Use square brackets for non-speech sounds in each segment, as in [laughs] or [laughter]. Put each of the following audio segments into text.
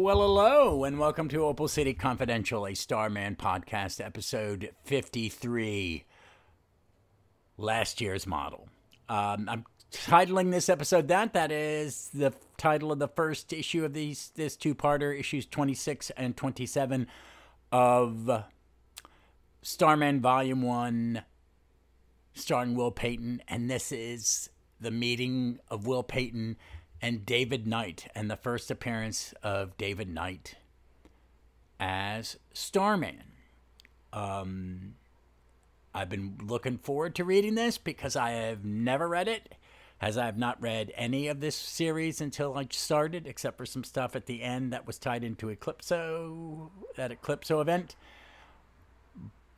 Well, hello, and welcome to Opal City Confidential, a Starman podcast, episode 53, last year's model. Um, I'm titling this episode that. That is the title of the first issue of these this two-parter, issues 26 and 27 of Starman Volume 1, starring Will Payton, and this is the meeting of Will Payton and David Knight, and the first appearance of David Knight as Starman. Um, I've been looking forward to reading this because I have never read it, as I have not read any of this series until I started, except for some stuff at the end that was tied into Eclipso, that Eclipso event.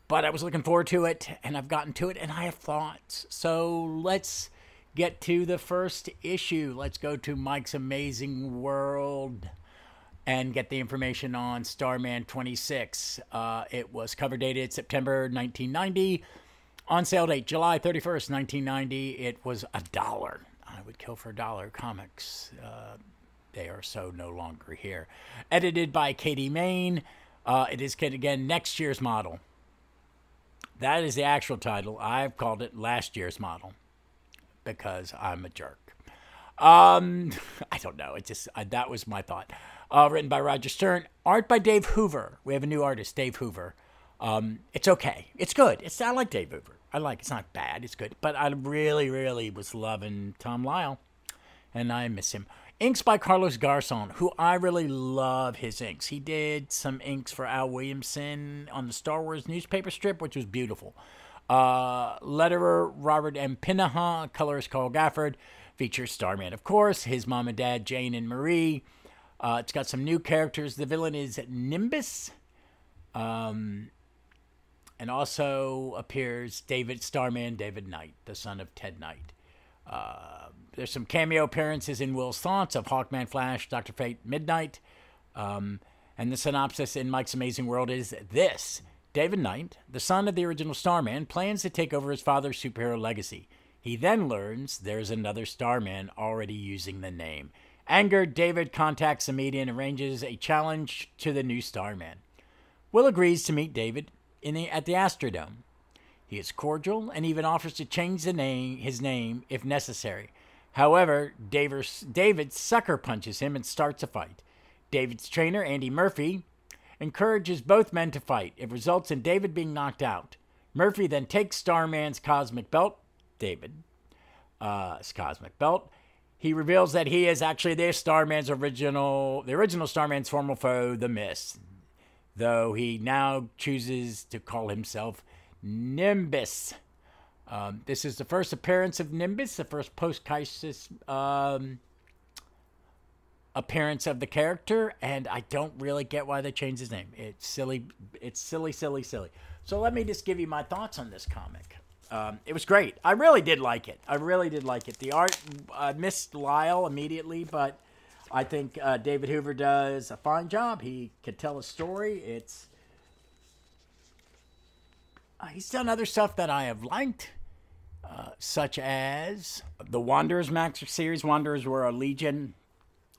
But I was looking forward to it, and I've gotten to it, and I have thoughts. So let's get to the first issue. Let's go to Mike's Amazing World and get the information on Starman 26. Uh, it was cover dated September 1990. On sale date July 31st, 1990. It was a dollar. I would kill for a dollar. Comics, uh, they are so no longer here. Edited by Katie Main. Uh, it is again next year's model. That is the actual title. I've called it last year's model because I'm a jerk. Um, [laughs] I don't know. It just uh, that was my thought. Uh, written by Roger Stern, art by Dave Hoover. We have a new artist, Dave Hoover. Um, it's okay. It's good. It's I like Dave Hoover. I like. It's not bad. It's good. But I really, really was loving Tom Lyle, and I miss him. Inks by Carlos Garzon, who I really love his inks. He did some inks for Al Williamson on the Star Wars newspaper strip, which was beautiful. Uh, letterer Robert M. Pinaha, colorist Carl Gafford, features Starman, of course, his mom and dad, Jane and Marie. Uh, it's got some new characters. The villain is Nimbus. Um, and also appears David Starman, David Knight, the son of Ted Knight. Uh, there's some cameo appearances in Will's thoughts of Hawkman, Flash, Doctor Fate, Midnight. Um, and the synopsis in Mike's Amazing World is this David Knight, the son of the original Starman, plans to take over his father's superhero legacy. He then learns there's another Starman already using the name. Angered, David contacts the media and arranges a challenge to the new Starman. Will agrees to meet David the, at the Astrodome. He is cordial and even offers to change the name, his name if necessary. However, David sucker punches him and starts a fight. David's trainer, Andy Murphy, encourages both men to fight. It results in David being knocked out. Murphy then takes Starman's cosmic belt, David, uh, cosmic belt. He reveals that he is actually the Starman's original, the original Starman's former foe, the Mist, though he now chooses to call himself Nimbus. Um, this is the first appearance of Nimbus, the first post-crisis um, appearance of the character, and I don't really get why they changed his name. It's silly. It's silly, silly, silly. So let me just give you my thoughts on this comic. Um, it was great. I really did like it. I really did like it. The art, I missed Lyle immediately, but I think uh, David Hoover does a fine job. He could tell a story. It's uh, he's done other stuff that I have liked. Uh, such as the Wanderers Max series. Wanderers were a Legion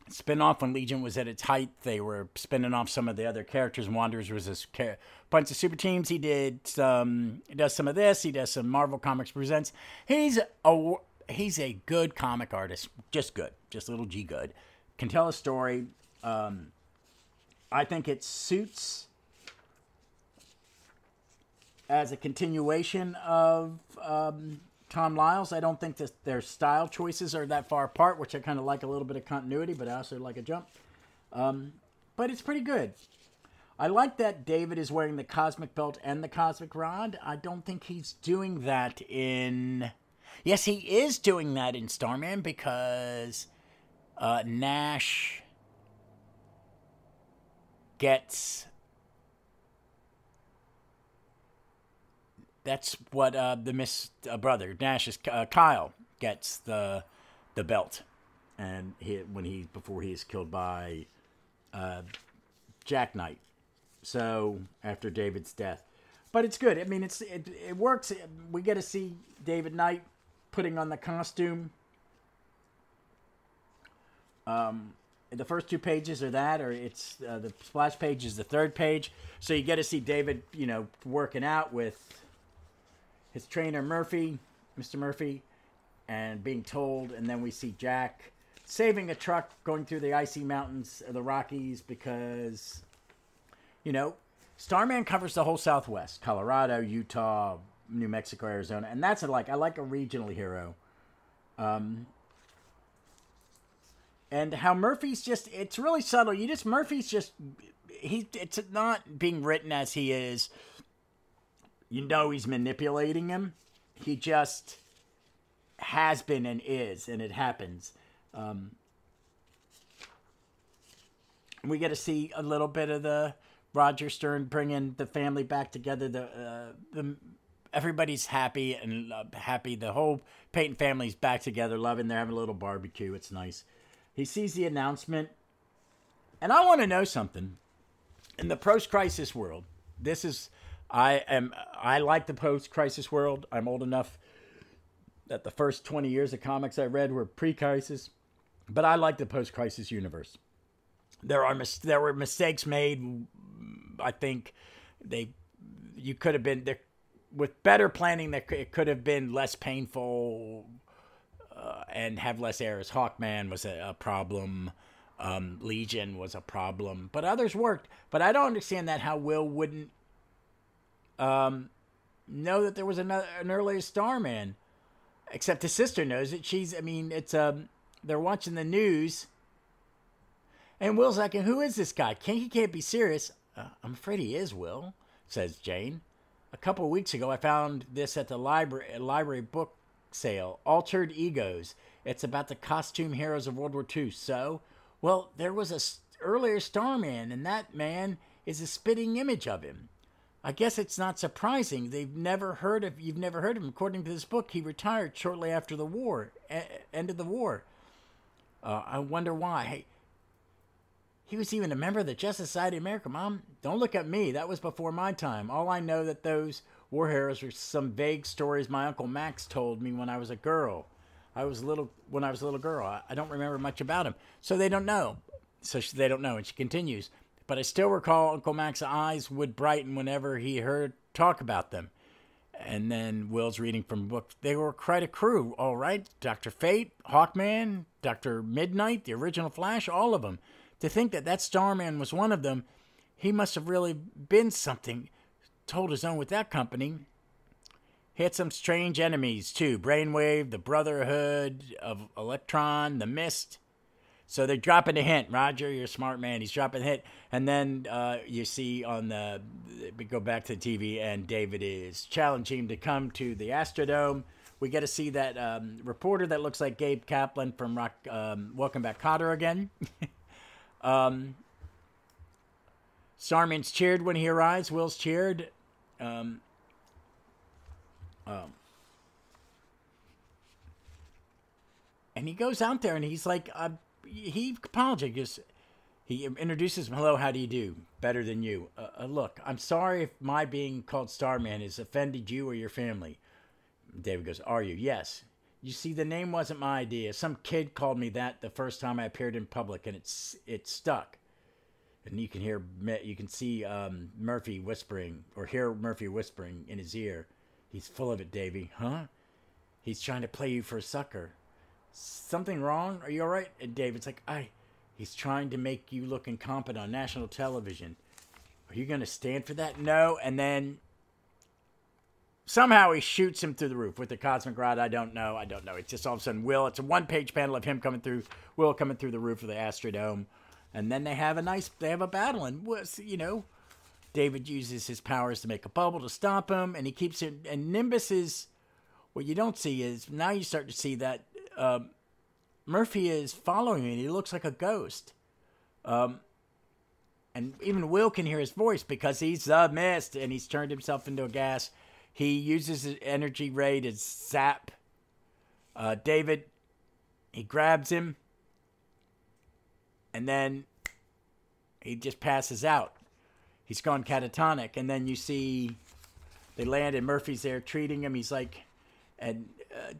spin-off when Legion was at its height. They were spinning off some of the other characters. Wanderers was a bunch of super teams. He did some. He does some of this. He does some Marvel Comics presents. He's a he's a good comic artist. Just good. Just little G good. Can tell a story. Um, I think it suits as a continuation of um, Tom Lyles. I don't think that their style choices are that far apart, which I kind of like a little bit of continuity, but I also like a jump. Um, but it's pretty good. I like that David is wearing the cosmic belt and the cosmic rod. I don't think he's doing that in. Yes, he is doing that in Starman because uh, Nash gets that's what uh, the Miss uh, brother Nash's uh, Kyle gets the the belt, and he when he before he is killed by uh, Jack Knight. So after David's death, but it's good. I mean, it's it, it works. We get to see David Knight putting on the costume. Um, the first two pages are that, or it's uh, the splash page is the third page. So you get to see David, you know, working out with his trainer Murphy, Mr. Murphy, and being told, and then we see Jack saving a truck going through the icy mountains of the Rockies because, you know, Starman covers the whole Southwest: Colorado, Utah, New Mexico, Arizona, and that's a, like I like a regional hero. Um, and how Murphy's just it's really subtle. You just Murphy's just he it's not being written as he is. You know he's manipulating him. He just has been and is, and it happens. Um, we get to see a little bit of the Roger Stern bringing the family back together. The uh, the everybody's happy and uh, happy. The whole Payton family's back together, loving. They're having a little barbecue. It's nice. He sees the announcement, and I want to know something. In the post-crisis world, this is I am I like the post-crisis world. I'm old enough that the first 20 years of comics I read were pre-crisis, but I like the post-crisis universe. There are mis- there were mistakes made. I think they you could have been there with better planning. That it could have been less painful uh, and have less errors. Hawkman was a, a problem. Um, Legion was a problem, but others worked. But I don't understand that how Will wouldn't um, know that there was another an earlier Starman, except his sister knows it. She's, I mean, it's um, they're watching the news, and Will's like, "Who is this guy? Can't he can't be serious?" Uh, I'm afraid he is. Will says Jane. A couple weeks ago, I found this at the library library book sale, Altered Egos. It's about the costume heroes of World War II. So, well, there was a earlier Starman, and that man is a spitting image of him. I guess it's not surprising. They've never heard of you've never heard of him. According to this book, he retired shortly after the war, end of the war. Uh, I wonder why. Hey, he was even a member of the Justice Society of America. Mom, don't look at me. That was before my time. All I know that those war heroes were some vague stories my uncle Max told me when I was a girl. I was a little when I was a little girl. I, I don't remember much about him, so they don't know. So she, they don't know, and she continues. But I still recall Uncle Max's eyes would brighten whenever he heard talk about them. And then Will's reading from books. They were quite a crew, all right. Doctor Fate, Hawkman, Doctor Midnight, the original Flash, all of them. To think that that Starman was one of them, he must have really been something told his own with that company. He had some strange enemies too Brainwave, the Brotherhood of Electron, the Mist. So they're dropping a hint. Roger, you're a smart man. He's dropping a hint. And then uh, you see on the, we go back to the TV, and David is challenging him to come to the Astrodome. We get to see that um, reporter that looks like Gabe Kaplan from Rock, um, Welcome Back Kotter again. [laughs] um, Starman's cheered when he arrives. Will's cheered. Um, um, and he goes out there and he's like, uh, he apologizes. He introduces him. Hello, how do you do? Better than you. Uh, uh, look, I'm sorry if my being called Starman has offended you or your family. David goes, Are you? Yes. You see, the name wasn't my idea. Some kid called me that the first time I appeared in public, and it's it stuck and you can hear you can see um, Murphy whispering or hear Murphy whispering in his ear. He's full of it, Davy. Huh? He's trying to play you for a sucker. Something wrong? Are you all right? And David's like, I. He's trying to make you look incompetent on national television. Are you going to stand for that? No. And then somehow he shoots him through the roof with the cosmic rod. I don't know. I don't know. It's just all of a sudden Will. It's a one page panel of him coming through, Will coming through the roof of the Astrodome and then they have a nice they have a battle and you know david uses his powers to make a bubble to stop him and he keeps it and nimbus is what you don't see is now you start to see that um, murphy is following and he looks like a ghost um, and even will can hear his voice because he's the mist and he's turned himself into a gas he uses his energy ray to zap uh, david he grabs him and then he just passes out. He's gone catatonic, and then you see they land, and Murphy's there treating him. He's like, and uh,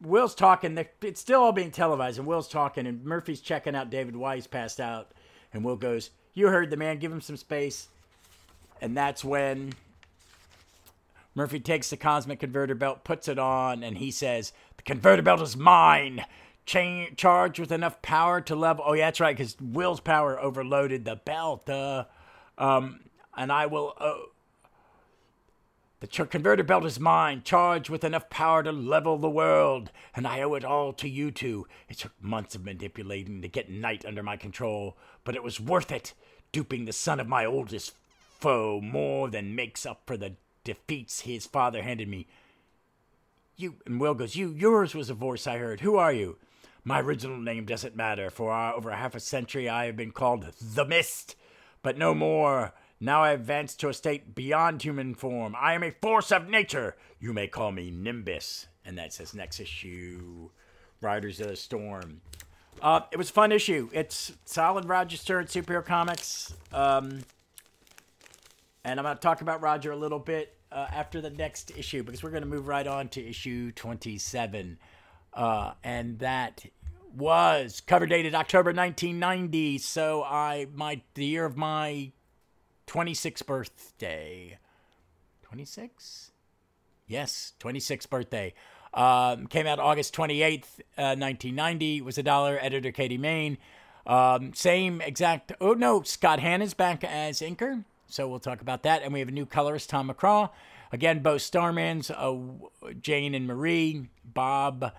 Will's talking. It's still all being televised, and Will's talking, and Murphy's checking out David Weiss passed out, and Will goes, "You heard the man. Give him some space." And that's when Murphy takes the cosmic converter belt, puts it on, and he says, "The converter belt is mine." Chain, charged with enough power to level. Oh, yeah, that's right, because Will's power overloaded the belt. Uh, um, and I will. Uh, the converter belt is mine, charged with enough power to level the world, and I owe it all to you two. It took months of manipulating to get Knight under my control, but it was worth it. Duping the son of my oldest foe more than makes up for the defeats his father handed me. You and Will goes, You yours was a voice I heard. Who are you? My original name doesn't matter. For uh, over half a century I have been called the Mist, but no more. Now I advance to a state beyond human form. I am a force of nature. You may call me Nimbus. And that says next issue, Riders of the Storm. Uh, it was a fun issue. It's solid Roger Stern superhero comics. Um, and I'm going to talk about Roger a little bit uh, after the next issue because we're going to move right on to issue 27. Uh, and that was cover dated October 1990. So I my the year of my 26th birthday. 26? Yes, 26th birthday. Um, came out August 28th, uh, 1990. Was a dollar. Editor Katie Main. Um, same exact. Oh, no. Scott Hanna's back as inker. So we'll talk about that. And we have a new colorist, Tom McCraw. Again, both Starmans, uh, Jane and Marie. Bob,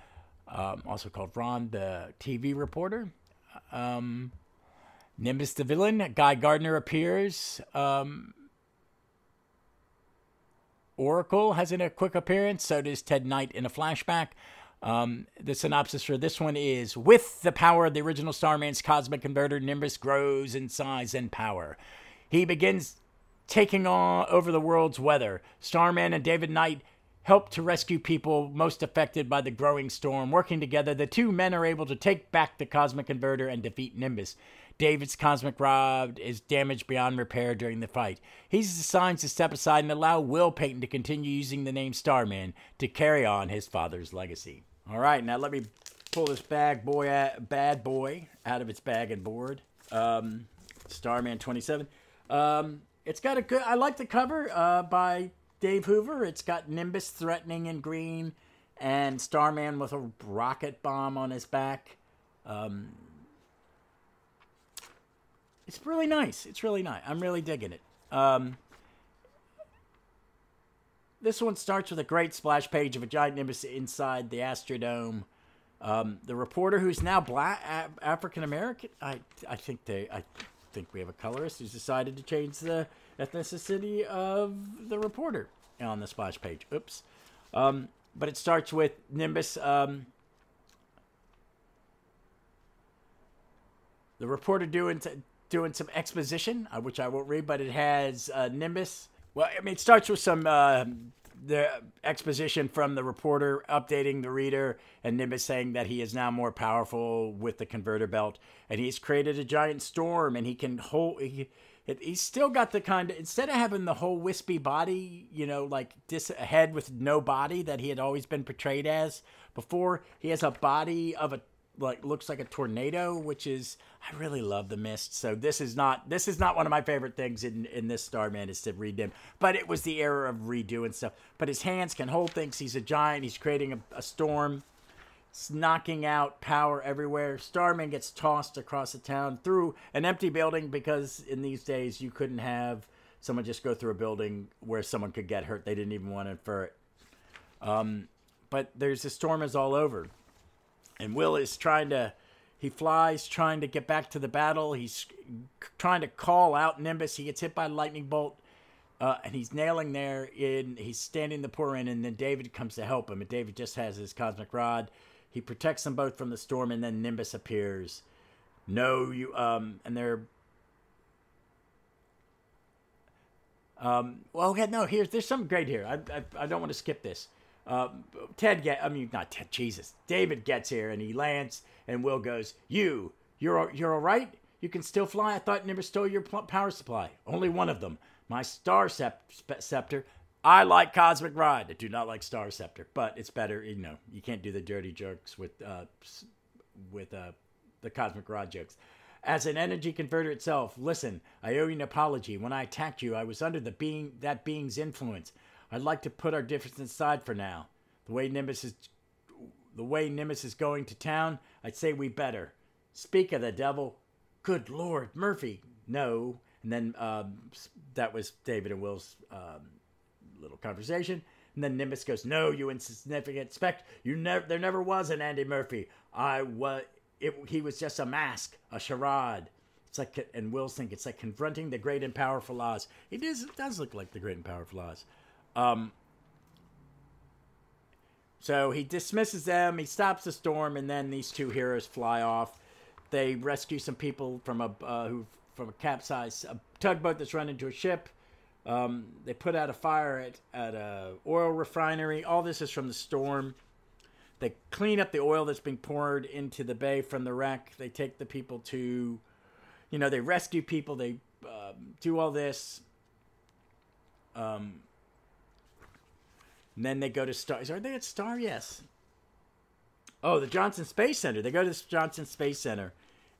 um, also called Ron, the TV reporter. Um, Nimbus the villain. Guy Gardner appears. Um, Oracle has a quick appearance. So does Ted Knight in a flashback. Um, the synopsis for this one is With the power of the original Starman's cosmic converter, Nimbus grows in size and power. He begins taking on over the world's weather. Starman and David Knight help to rescue people most affected by the growing storm. Working together, the two men are able to take back the cosmic converter and defeat Nimbus. David's cosmic rod is damaged beyond repair during the fight. He's assigned to step aside and allow Will Payton to continue using the name Starman to carry on his father's legacy. All right, now let me pull this bag boy, bad boy, out of its bag and board. Um, Starman 27. Um, it's got a good. I like the cover uh, by Dave Hoover. It's got Nimbus threatening in green, and Starman with a rocket bomb on his back. Um, it's really nice. It's really nice. I'm really digging it. Um, this one starts with a great splash page of a giant nimbus inside the Astrodome. Um, the reporter, who's now black African American, I I think they I think we have a colorist who's decided to change the ethnicity of the reporter on the splash page. Oops. Um, but it starts with Nimbus. Um, the reporter doing doing some exposition, uh, which I won't read, but it has uh, Nimbus. Well, I mean, it starts with some uh, the exposition from the reporter updating the reader, and Nimbus saying that he is now more powerful with the converter belt, and he's created a giant storm, and he can hold. He, he's still got the kind of instead of having the whole wispy body, you know, like this head with no body that he had always been portrayed as before. He has a body of a like looks like a tornado, which is I really love the mist. So this is not this is not one of my favorite things in in this Starman is to read him. But it was the era of redoing stuff. But his hands can hold things. He's a giant. He's creating a, a storm. It's knocking out power everywhere. Starman gets tossed across the town through an empty building because in these days you couldn't have someone just go through a building where someone could get hurt. They didn't even want to infer it. Um, but there's the storm is all over and Will is trying to he flies trying to get back to the battle. He's trying to call out Nimbus. He gets hit by a lightning bolt. Uh, and he's nailing there in he's standing the poor in and then David comes to help him and David just has his cosmic rod. He protects them both from the storm and then Nimbus appears. No, you um and they're um well okay, no, here's there's something great here. I I, I don't want to skip this. Uh, Ted get, I mean, not Ted, Jesus. David gets here and he lands, and Will goes, "You, you're you're all right. You can still fly. I thought Nimbus stole your power supply. Only one of them. My star scepter. I like Cosmic Rod. I do not like Star Scepter, but it's better. You know, you can't do the dirty jokes with uh, with uh, the Cosmic Rod jokes. As an energy converter itself, listen, I owe you an apology. When I attacked you, I was under the being that being's influence. I'd like to put our differences aside for now. The way Nimbus is the way Nimbus is going to town, I'd say we better. Speak of the devil. Good Lord, Murphy. No. And then um, that was David and Will's um, little conversation. And then Nimbus goes, "No, you insignificant speck. You never. There never was an Andy Murphy. I was. It, he was just a mask, a charade. It's like, and Will's think it's like confronting the great and powerful Oz. It does. It does look like the great and powerful Oz. Um, so he dismisses them. He stops the storm, and then these two heroes fly off. They rescue some people from a uh, who from a capsized a tugboat that's run into a ship. Um, they put out a fire at at a oil refinery. All this is from the storm. They clean up the oil that's being poured into the bay from the wreck. They take the people to, you know, they rescue people. They um, do all this. Um, and then they go to Star. Are they at Star? Yes. Oh, the Johnson Space Center. They go to the Johnson Space Center,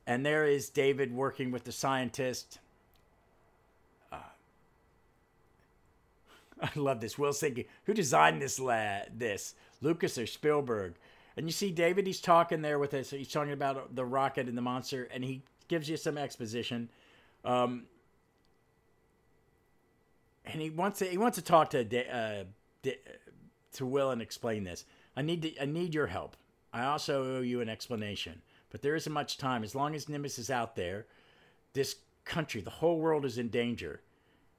and there is David working with the scientist. Uh, [laughs] I love this. Will thinking, who designed this lad? This Lucas or Spielberg? And you see David. He's talking there with us. He's talking about the rocket and the monster, and he gives you some exposition. Um, and he wants to he wants to talk to uh, to Will and explain this. I need to, I need your help. I also owe you an explanation, but there isn't much time. As long as Nimbus is out there, this country, the whole world is in danger.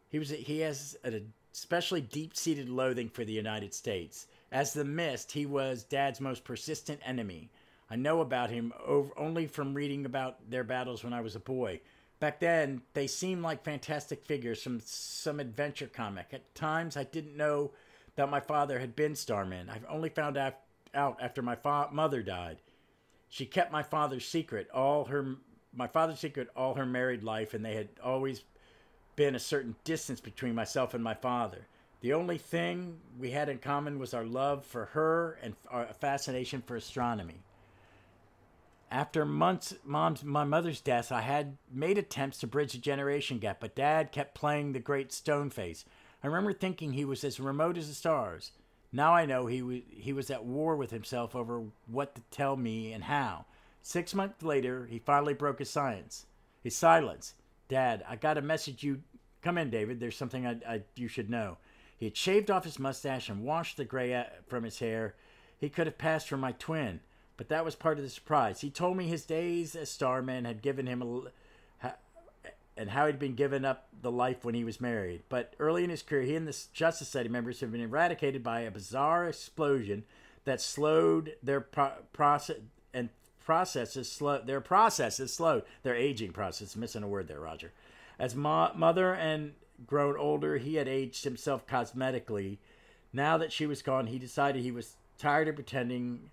He was he has an especially deep-seated loathing for the United States. As the Mist, he was Dad's most persistent enemy. I know about him over, only from reading about their battles when I was a boy. Back then, they seemed like fantastic figures from some adventure comic. At times, I didn't know that my father had been Starman. I've only found out, out after my fa- mother died. She kept my father's secret, all her my father's secret, all her married life, and they had always been a certain distance between myself and my father. The only thing we had in common was our love for her and our fascination for astronomy. After months, mom's my mother's death, I had made attempts to bridge the generation gap, but Dad kept playing the great stone face. I remember thinking he was as remote as the stars. Now I know he was, he was at war with himself over what to tell me and how. Six months later, he finally broke his silence. His silence. Dad, I got a message you. Come in, David. There's something I, I, you should know. He had shaved off his mustache and washed the gray uh, from his hair. He could have passed for my twin, but that was part of the surprise. He told me his days as starman had given him a, and how he'd been given up the life when he was married. But early in his career, he and the Justice Society members had been eradicated by a bizarre explosion that slowed their pro- process and processes slow their processes slowed their aging process. Missing a word there, Roger. As mo- mother and grown older, he had aged himself cosmetically. Now that she was gone, he decided he was tired of pretending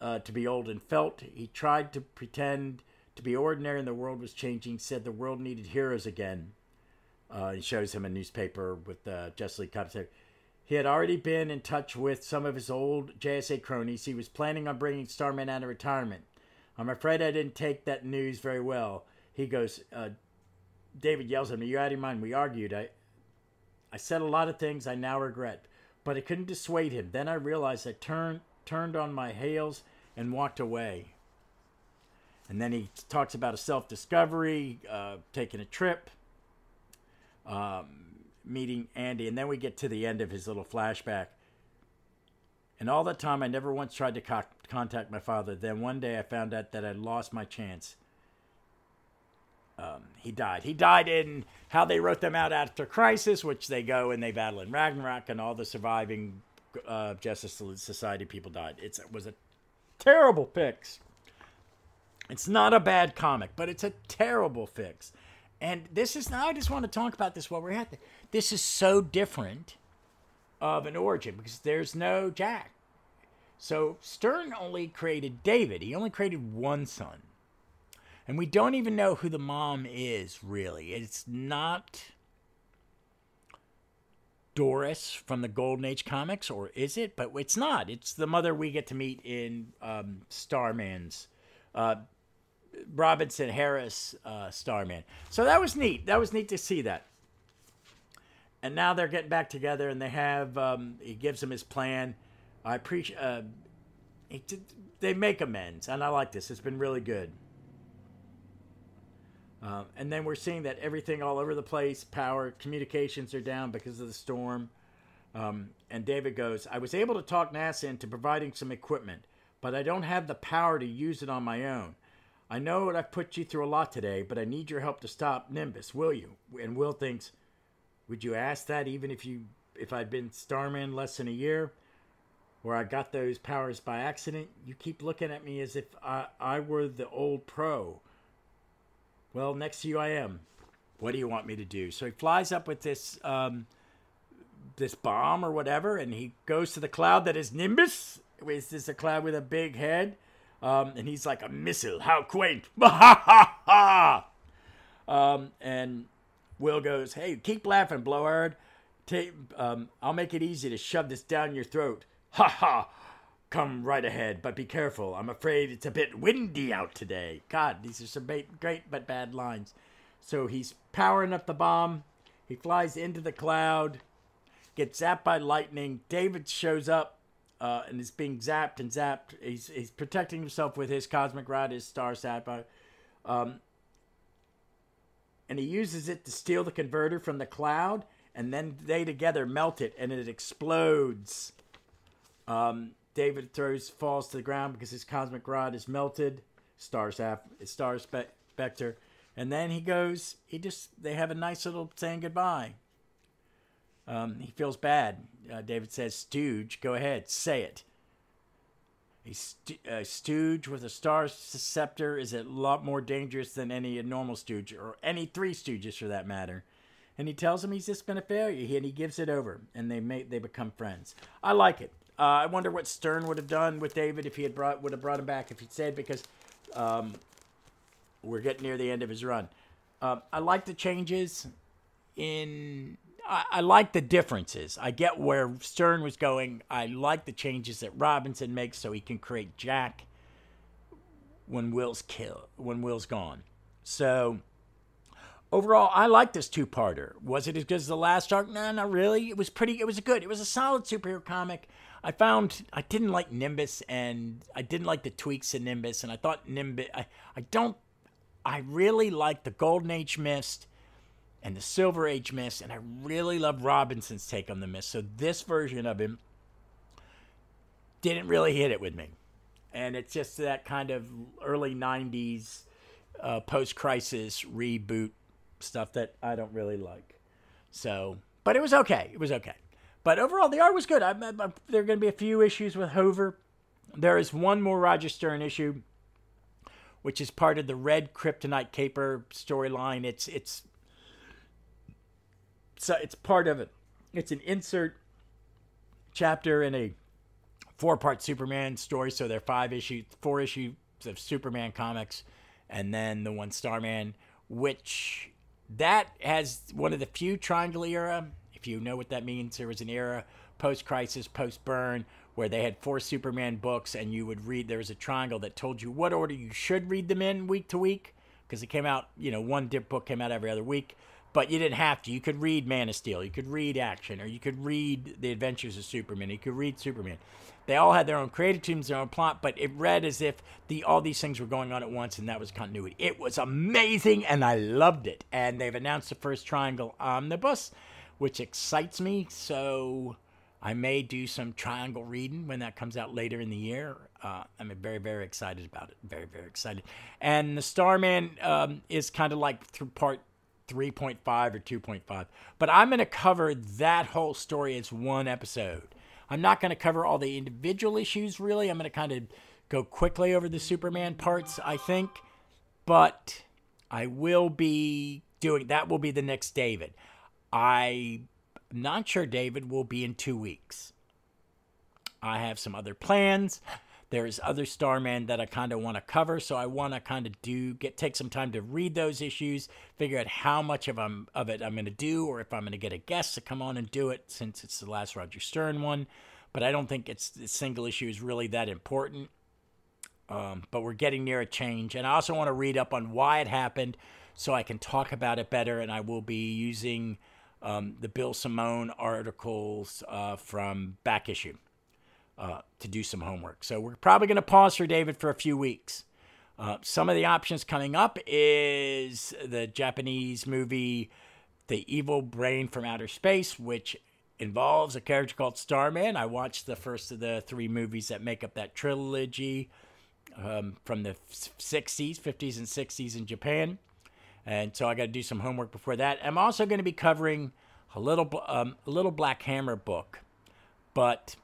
uh, to be old and felt he tried to pretend to be ordinary and the world was changing, said the world needed heroes again. Uh, he shows him a newspaper with uh, Justice League comics. He had already been in touch with some of his old JSA cronies. He was planning on bringing Starman out of retirement. I'm afraid I didn't take that news very well. He goes, uh, David yells at me, You're out of your mind. We argued. I, I said a lot of things I now regret, but I couldn't dissuade him. Then I realized I turned, turned on my heels and walked away. And then he talks about a self discovery, uh, taking a trip, um, meeting Andy. And then we get to the end of his little flashback. And all that time, I never once tried to co- contact my father. Then one day, I found out that I'd lost my chance. Um, he died. He died in how they wrote them out after Crisis, which they go and they battle in Ragnarok, and all the surviving uh, Justice Society people died. It's, it was a terrible fix. It's not a bad comic, but it's a terrible fix. And this is now I just want to talk about this while we're at this. This is so different of an origin because there's no Jack. So Stern only created David. He only created one son. And we don't even know who the mom is, really. It's not Doris from the Golden Age comics, or is it? But it's not. It's the mother we get to meet in um, Starman's. Uh, Robinson Harris uh, Starman. So that was neat. That was neat to see that. And now they're getting back together, and they have. Um, he gives him his plan. I appreciate. Uh, they make amends, and I like this. It's been really good. Um, and then we're seeing that everything all over the place, power, communications are down because of the storm. Um, and David goes, I was able to talk NASA into providing some equipment, but I don't have the power to use it on my own. I know that I've put you through a lot today, but I need your help to stop Nimbus, will you? And Will thinks, Would you ask that even if you if I'd been Starman less than a year? Where I got those powers by accident? You keep looking at me as if I, I were the old pro well, next to you I am. What do you want me to do? So he flies up with this um, this bomb or whatever, and he goes to the cloud that is Nimbus. Is this a cloud with a big head? Um, and he's like a missile. How quaint! [laughs] Ha ha ha! Um, and Will goes, "Hey, keep laughing, blowhard. Take, um, I'll make it easy to shove this down your throat." Ha ha! Come right ahead, but be careful. I'm afraid it's a bit windy out today. God, these are some great but bad lines. So he's powering up the bomb. He flies into the cloud, gets zapped by lightning. David shows up uh, and is being zapped and zapped. He's, he's protecting himself with his cosmic rod, his star sapphire. Um, and he uses it to steal the converter from the cloud, and then they together melt it, and it explodes. Um, David throws falls to the ground because his cosmic rod is melted. Star Sap, Star Scepter, and then he goes. He just they have a nice little saying goodbye. Um, he feels bad. Uh, David says, "Stooge, go ahead, say it." A, st- a stooge with a star scepter is a lot more dangerous than any normal stooge, or any three stooges for that matter. And he tells him he's just been a failure, and he gives it over, and they they become friends. I like it. Uh, I wonder what Stern would have done with David if he had brought would have brought him back if he'd said because um, we're getting near the end of his run. Uh, I like the changes in. I, I like the differences. I get where Stern was going. I like the changes that Robinson makes so he can create Jack when Will's kill when Will's gone. So overall, I like this two-parter. Was it as good as the last arc? No, not really. It was pretty. It was good. It was a solid superhero comic. I found I didn't like Nimbus and I didn't like the tweaks in Nimbus and I thought Nimbus I, I don't I really like the Golden Age Mist and the Silver Age Mist and I really love Robinson's take on the Mist. So this version of him didn't really hit it with me. And it's just that kind of early 90s uh, post-crisis reboot stuff that I don't really like. So, but it was okay. It was okay. But overall, the art was good. I, I, I, there are going to be a few issues with Hoover. There is one more Roger Stern issue, which is part of the Red Kryptonite Caper storyline. It's it's so it's part of it. It's an insert chapter in a four-part Superman story. So there are five issues, four issues of Superman comics, and then the one Starman, which that has one of the few Triangle era if you know what that means, there was an era post crisis, post Byrne, where they had four Superman books and you would read, there was a triangle that told you what order you should read them in week to week because it came out, you know, one dip book came out every other week. But you didn't have to. You could read Man of Steel, you could read Action, or you could read The Adventures of Superman, you could read Superman. They all had their own creative teams, their own plot, but it read as if the all these things were going on at once, and that was continuity. It was amazing, and I loved it. And they've announced the first Triangle omnibus which excites me. So I may do some triangle reading when that comes out later in the year. Uh, I'm very, very excited about it. Very, very excited. And the Starman um, is kind of like through part 3.5 or 2.5. But I'm going to cover that whole story as one episode. I'm not going to cover all the individual issues, really. I'm going to kind of go quickly over the Superman parts, I think. But I will be doing that, will be the next David. I'm not sure David will be in two weeks. I have some other plans There's other Starman that I kind of want to cover, so I want to kind of do get take some time to read those issues, figure out how much of, um, of it I'm going to do, or if I'm going to get a guest to come on and do it since it's the last Roger Stern one. But I don't think it's the single issue is really that important. Um, but we're getting near a change, and I also want to read up on why it happened, so I can talk about it better. And I will be using um, the Bill Simone articles uh, from back issue uh, to do some homework. So we're probably going to pause for David for a few weeks. Uh, some of the options coming up is the Japanese movie The Evil Brain from Outer Space, which involves a character called Starman. I watched the first of the three movies that make up that trilogy um, from the 60s, 50s, and 60s in Japan. And so I got to do some homework before that. I'm also going to be covering a little, um, a little Black Hammer book, but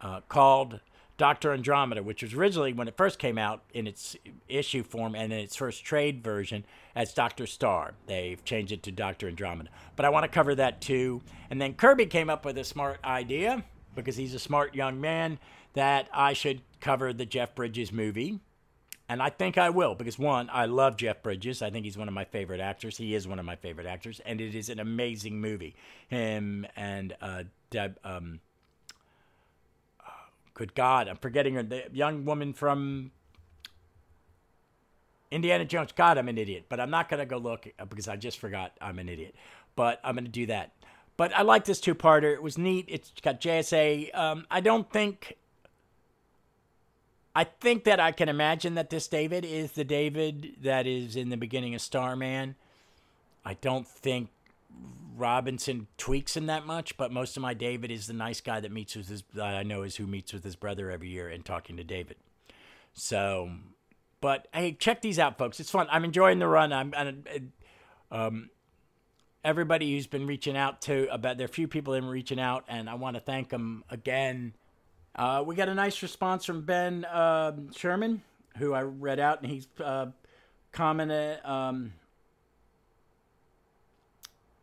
uh, called Doctor Andromeda, which was originally when it first came out in its issue form and in its first trade version as Doctor Star. They've changed it to Doctor Andromeda, but I want to cover that too. And then Kirby came up with a smart idea because he's a smart young man that I should cover the Jeff Bridges movie. And I think I will because one, I love Jeff Bridges. I think he's one of my favorite actors. He is one of my favorite actors, and it is an amazing movie. Him and uh, Deb, um, good God, I'm forgetting her. The young woman from Indiana Jones. God, I'm an idiot, but I'm not going to go look uh, because I just forgot I'm an idiot. But I'm going to do that. But I like this two parter. It was neat. It's got JSA. Um, I don't think. I think that I can imagine that this David is the David that is in the beginning of Starman. I don't think Robinson tweaks him that much, but most of my David is the nice guy that meets with his that I know is who meets with his brother every year and talking to David. So, but hey, check these out, folks. It's fun. I'm enjoying the run. I'm, I'm um, everybody who's been reaching out to about there are few people in reaching out, and I want to thank them again. Uh, we got a nice response from Ben uh, Sherman, who I read out, and he's uh, commented. Um,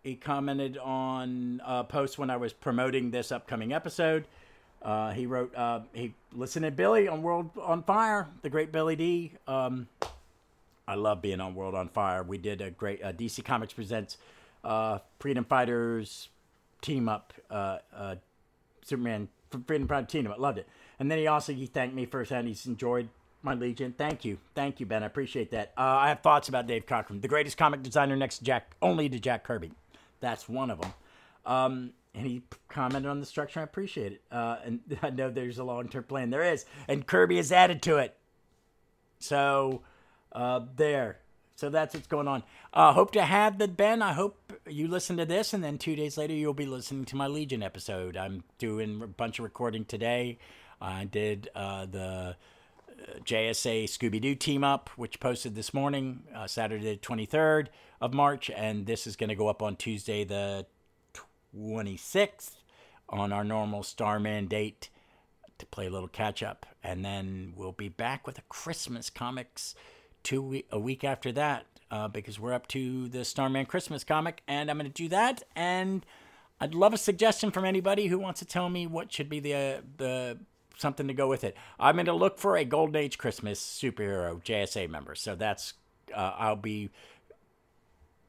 he commented on a post when I was promoting this upcoming episode. Uh, he wrote, uh, he listened to Billy on World on Fire, the great Billy D. Um, I love being on World on Fire. We did a great uh, DC Comics presents uh, Freedom Fighters team up, uh, uh, Superman Freedom Fighter team up. Loved it. And then he also he thanked me for saying he's enjoyed my Legion. Thank you, thank you, Ben. I appreciate that. I have thoughts about Dave Cockrum, the greatest comic designer next to Jack, only to Jack Kirby. That's one of them. Um, and he commented on the structure. I appreciate it. Uh, and [laughs] I know there's a long term plan. There is. And Kirby has added to it. So, uh, there. So that's what's going on. Uh, hope to have the Ben. I hope you listen to this, and then two days later you'll be listening to my Legion episode. I'm doing a bunch of recording today. I did uh, the JSA Scooby Doo team up, which posted this morning, uh, Saturday, 23rd of March, and this is going to go up on Tuesday, the 26th, on our normal Starman date to play a little catch up. And then we'll be back with a Christmas comics two we- a week after that uh, because we're up to the Starman Christmas comic, and I'm going to do that. And I'd love a suggestion from anybody who wants to tell me what should be the uh, the something to go with it. I'm going to look for a Golden Age Christmas superhero JSA member. So that's uh, I'll be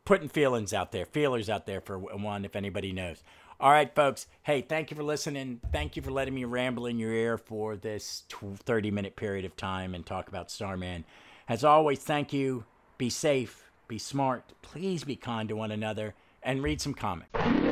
putting feelings out there, feelers out there for one if anybody knows. All right, folks. Hey, thank you for listening. Thank you for letting me ramble in your ear for this 30 minute period of time and talk about Starman. As always, thank you. Be safe, be smart. Please be kind to one another and read some comics.